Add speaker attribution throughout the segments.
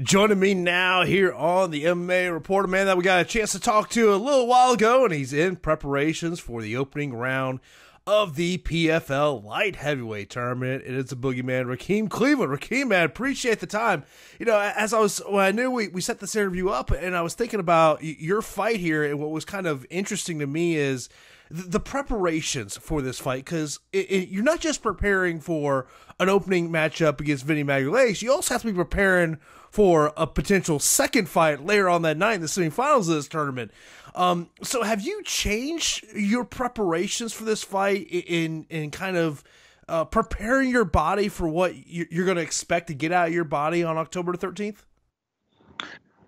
Speaker 1: Joining me now here on the MMA Reporter, man, that we got a chance to talk to a little while ago, and he's in preparations for the opening round of the PFL light heavyweight tournament. And it's a boogeyman, Rakim Cleveland. Rakim, man, appreciate the time. You know, as I was, when I knew we, we set this interview up, and I was thinking about your fight here, and what was kind of interesting to me is the preparations for this fight because you're not just preparing for an opening matchup against Vinny Magalhaes, you also have to be preparing for a potential second fight later on that night in the semifinals of this tournament. Um, so have you changed your preparations for this fight in in kind of uh, preparing your body for what you're going to expect to get out of your body on October 13th?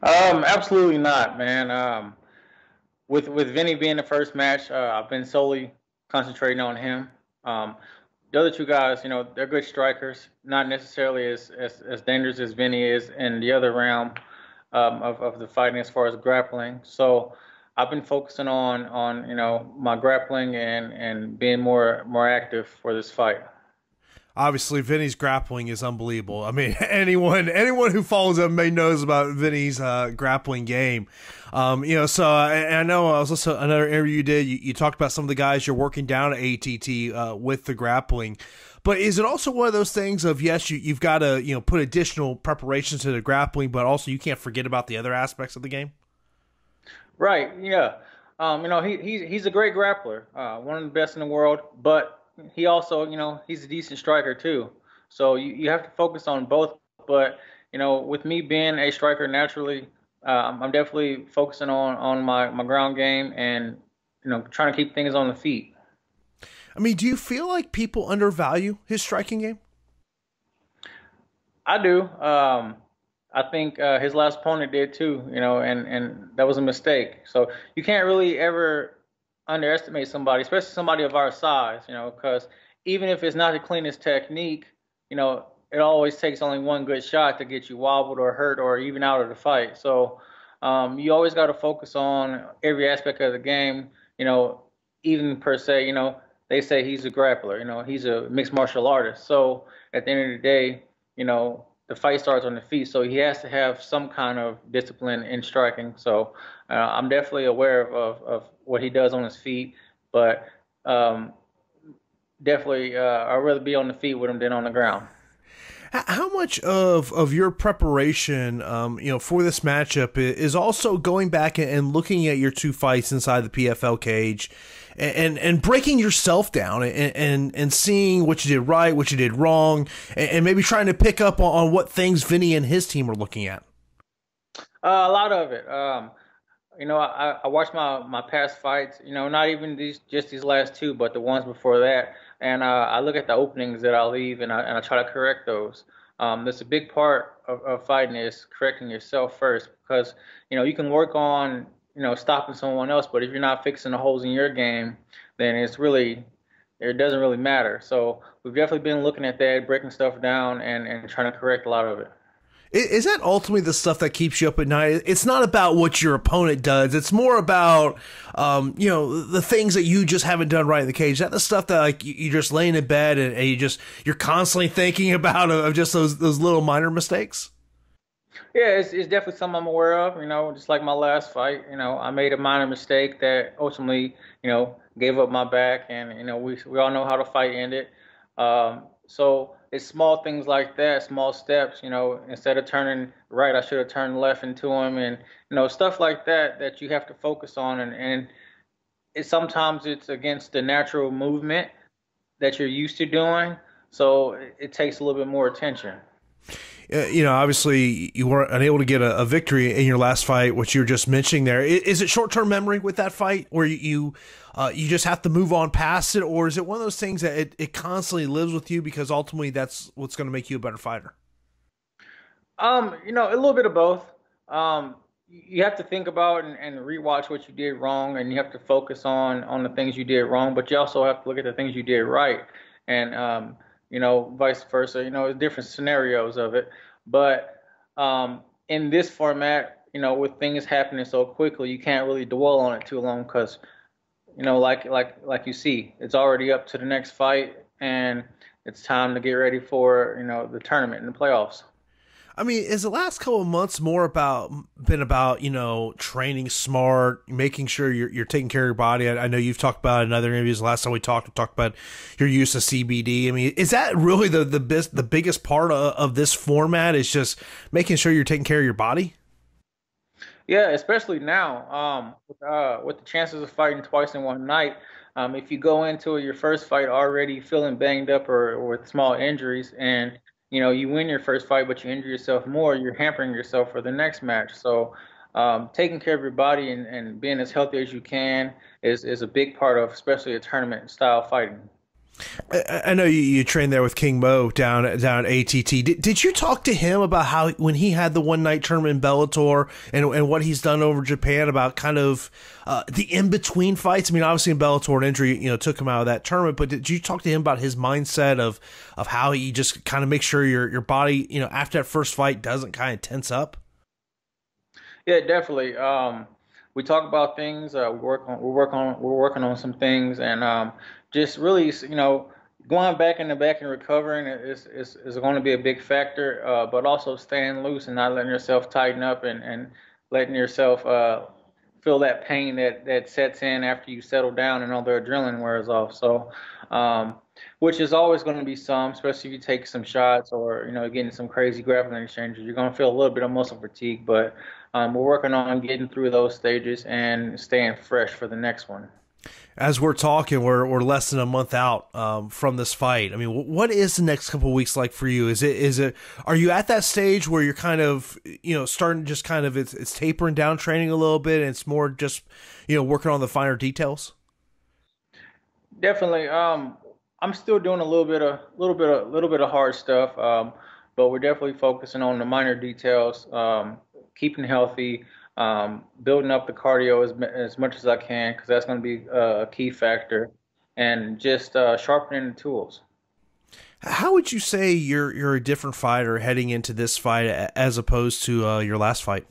Speaker 2: Um, absolutely not, man. Um, with with Vinny being the first match, uh, I've been solely concentrating on him. Um, the other two guys, you know, they're good strikers, not necessarily as as, as dangerous as Vinny is in the other realm um, of of the fighting as far as grappling. So I've been focusing on on you know my grappling and and being more more active for this fight
Speaker 1: obviously Vinny's grappling is unbelievable. I mean, anyone anyone who follows MMA knows about Vinny's uh, grappling game. Um, you know, so I, I, know I was also another interview you did. You, you, talked about some of the guys you're working down at ATT uh, with the grappling. But is it also one of those things of yes, you, you've got to you know put additional preparations to the grappling, but also you can't forget about the other aspects of the game.
Speaker 2: Right. Yeah. Um, you know, he, he's he's a great grappler, uh, one of the best in the world. But he also, you know, he's a decent striker too. So you, you have to focus on both. But you know, with me being a striker naturally, um, I'm definitely focusing on on my my ground game and you know trying to keep things on the feet.
Speaker 1: I mean, do you feel like people undervalue his striking game?
Speaker 2: I do. Um, I think uh, his last opponent did too, you know, and and that was a mistake. So you can't really ever underestimate somebody, especially somebody of our size, you know, because even if it's not the cleanest technique, you know, it always takes only one good shot to get you wobbled or hurt or even out of the fight. So um, you always got to focus on every aspect of the game, you know, even per se, you know, they say he's a grappler, you know, he's a mixed martial artist. So at the end of the day, you know, the fight starts on the feet, so he has to have some kind of discipline in striking. So uh, I'm definitely aware of, of, of, what he does on his feet, but um, definitely uh, I'd rather be on the feet with him than on the ground.
Speaker 1: How much of, of your preparation, um, you know, for this matchup is also going back and looking at your two fights inside the PFL cage, and and breaking yourself down and and, and seeing what you did right, what you did wrong, and, and maybe trying to pick up on, on, what things Vinny and his team are looking at.
Speaker 2: Uh, a lot of it. Um, you know, I, I watched my my past fights. You know, not even these just these last two, but the ones before that. And uh, I look at the openings that I leave, and I and I try to correct those. Um, that's a big part of, of fighting is correcting yourself first, because you know you can work on you know stopping someone else, but if you're not fixing the holes in your game, then it's really it doesn't really matter. So we've definitely been looking at that, breaking stuff down, and and trying to correct a lot of it.
Speaker 1: Is that ultimately the stuff that keeps you up at night? It's not about what your opponent does. It's more about, um, you know, the things that you just haven't done right in the cage. Is that the stuff that like you just laying in bed and, and you just you're constantly thinking about of just those those little minor mistakes.
Speaker 2: Yeah, it's, it's definitely something I'm aware of. You know, just like my last fight, you know, I made a minor mistake that ultimately, you know, gave up my back, and you know, we we all know how the fight ended. Um, so it's small things like that, small steps. You know, instead of turning right, I should have turned left into him, and you know, stuff like that that you have to focus on. And and it sometimes it's against the natural movement that you're used to doing, so it, it takes a little bit more attention.
Speaker 1: Uh, you know, obviously you weren't unable to get a, a, victory in your last fight, which you were just mentioning there. Is it short term memory with that fight, where you uh, you just have to move on past it, or is it one of those things that it, it constantly lives with you because ultimately that's what's going to make you a better fighter?
Speaker 2: Um, you know, a little bit of both. Um, you have to think about and, and rewatch what you did wrong, and you have to focus on on the things you did wrong, but you also have to look at the things you did right. And um, you know, vice versa. You know, different scenarios of it. But um, in this format, you know, with things happening so quickly, you can't really dwell on it too long because, you know, like like like you see, it's already up to the next fight, and it's time to get ready for you know the tournament and the playoffs.
Speaker 1: I mean, is the last couple of months more about been about you know training smart, making sure you're you're taking care of your body? I, I know you've talked about in other interviews. Last time we talked, we talked about your use of CBD. I mean, is that really the the best the biggest part of, of this format? Is just making sure you're taking care of your body.
Speaker 2: Yeah, especially now, um, with, uh, with the chances of fighting twice in one night. Um, if you go into your first fight already feeling banged up or, or with small injuries, and you know, you win your first fight, but you injure yourself more, you're hampering yourself for the next match. So, um, taking care of your body and, and being as healthy as you can is, is a big part of, especially a tournament style fighting.
Speaker 1: I know you, you trained there with King Mo down down at ATT. Did, did you talk to him about how when he had the one night tournament in Bellator and and what he's done over Japan about kind of uh, the in between fights? I mean, obviously in Bellator, an injury you know took him out of that tournament. But did you talk to him about his mindset of of how he just kind of makes sure your your body you know after that first fight doesn't kind of tense up?
Speaker 2: Yeah, definitely. Um, we talk about things. Uh, we work on we're working on we're working on some things and. Um, just really, you know, going back in the back and recovering is is, is going to be a big factor. Uh, but also staying loose and not letting yourself tighten up and and letting yourself uh, feel that pain that that sets in after you settle down and all the adrenaline wears off. So. Um, which is always going to be some, especially if you take some shots or you know getting some crazy grappling exchanges. You're going to feel a little bit of muscle fatigue, but um, we're working on getting through those stages and staying fresh for the next one
Speaker 1: as we're talking, we're we're less than a month out um, from this fight. I mean, what is the next couple weeks like for you? Is it is it are you at that stage where you're kind of you know starting just kind of it's, it's tapering down training a little bit, and it's more just you know working on the finer details?
Speaker 2: Definitely. Um, I'm still doing a little bit of little bit of little bit of hard stuff, um, but we're definitely focusing on the minor details, um, keeping healthy um, building up the cardio as, as much as I can because that's going to be a key factor, and just uh, sharpening the tools.
Speaker 1: How would you say you're you're a different fighter heading into this fight as opposed to uh, your last fight?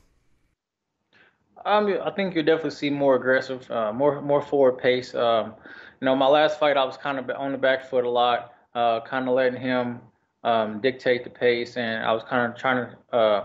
Speaker 2: Um, I think you'll definitely see more aggressive, uh, more more forward pace. Um, you know, my last fight I was kind of on the back foot a lot, uh, kind of letting him um, dictate the pace, and I was kind of trying to uh,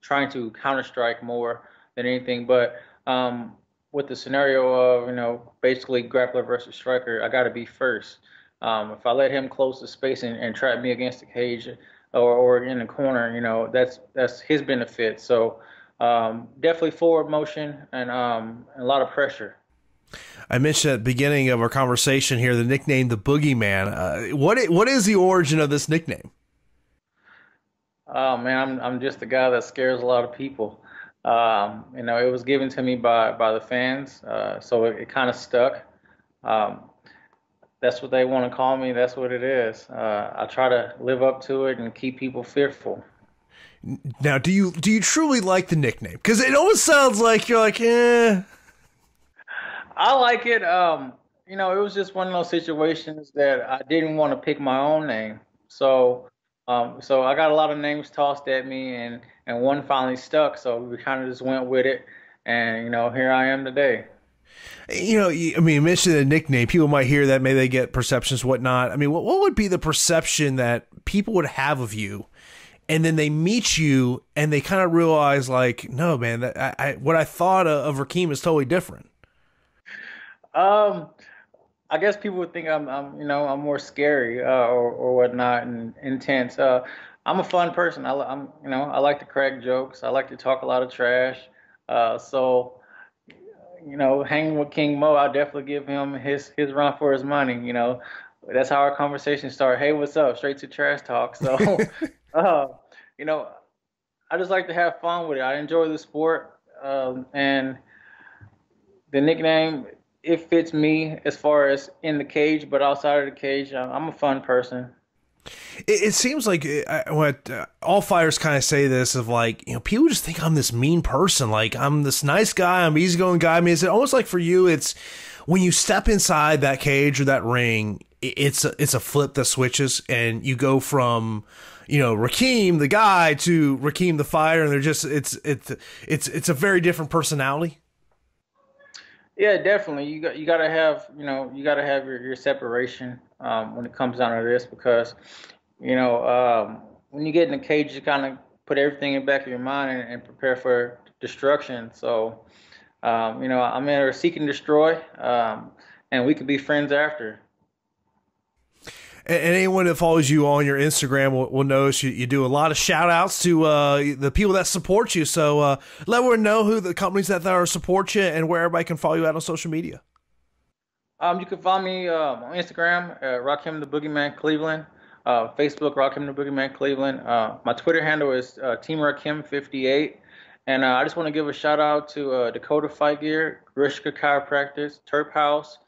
Speaker 2: trying to counter strike more than anything. But um, with the scenario of you know basically grappler versus striker, I got to be first. Um, if I let him close the space and, and trap me against the cage or, or in the corner, you know that's that's his benefit. So um, definitely forward motion and um, a lot of pressure.
Speaker 1: I mentioned at the beginning of our conversation here the nickname the Boogeyman. Uh, what what is the origin of this nickname?
Speaker 2: Oh man, I'm I'm just a guy that scares a lot of people. Um, you know, it was given to me by by the fans, uh, so it, it kind of stuck. Um, that's what they want to call me. That's what it is. Uh, I try to live up to it and keep people fearful.
Speaker 1: Now, do you do you truly like the nickname? Because it almost sounds like you're like, eh.
Speaker 2: I like it. Um, you know, it was just one of those situations that I didn't want to pick my own name. So, um, so I got a lot of names tossed at me, and and one finally stuck. So we kind of just went with it, and you know, here I am today.
Speaker 1: You know, I mean, you mentioned the nickname. People might hear that, maybe they get perceptions, whatnot. I mean, what what would be the perception that people would have of you? and then they meet you and they kind of realize like no man that I, I, what i thought of, of rakim is totally different
Speaker 2: um i guess people would think i'm, I'm you know i'm more scary uh, or, or whatnot and intense uh I'm a fun person. I, am you know, I like to crack jokes. I like to talk a lot of trash. Uh, so, you know, hanging with King Mo, I'll definitely give him his his run for his money. You know, that's how our conversation started. Hey, what's up? Straight to trash talk. So, uh, you know, I just like to have fun with it. I enjoy the sport, um, and the nickname it fits me as far as in the cage, but outside of the cage, I'm a fun person.
Speaker 1: It, it seems like uh, what uh, all fighters kind of say this of like you know people just think I'm this mean person like I'm this nice guy I'm easygoing guy. I mean is it almost like for you it's when you step inside that cage or that ring it's a, it's a flip that switches and you go from you know Rakim the guy to Rakim the fighter and they're just it's it's it's it's a very different personality
Speaker 2: yeah, definitely. You got you got to have you know you got to have your, your separation um, when it comes down to this because you know um, when you get in the cage, you kind of put everything in back of your mind and, and prepare for destruction. So, um, you know, I'm here seek and destroy, um, and we could be friends after.
Speaker 1: And anyone that follows you on your Instagram will, will notice you, you, do a lot of shout outs to uh, the people that support you. So uh, let everyone know who the companies that are support you and where everybody can follow you out on social media.
Speaker 2: Um, you can follow me uh, on Instagram, uh, Rakim the Boogeyman Cleveland, uh, Facebook, Rakim the Boogeyman Cleveland. Uh, my Twitter handle is uh, Team Rakim58. And uh, I just want to give a shout out to uh, Dakota Fight Gear, Grishka Chiropractic, Turp House,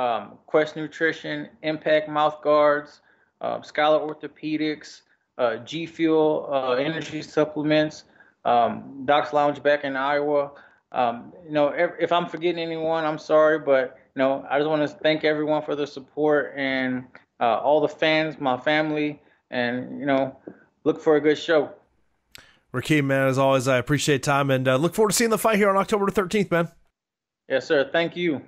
Speaker 2: um, Quest Nutrition, Impact Mouth Guards, uh, Scholar Orthopedics, uh, G Fuel uh, Energy Supplements, um, Doc's Lounge back in Iowa. Um, you know, if, if, I'm forgetting anyone, I'm sorry, but you know, I just want to thank everyone for the support and uh, all the fans, my family, and you know, look for a good show.
Speaker 1: Rakim, man, as always, I appreciate time and uh, look forward to seeing the fight here on October 13th, man.
Speaker 2: Yes, sir. Thank you.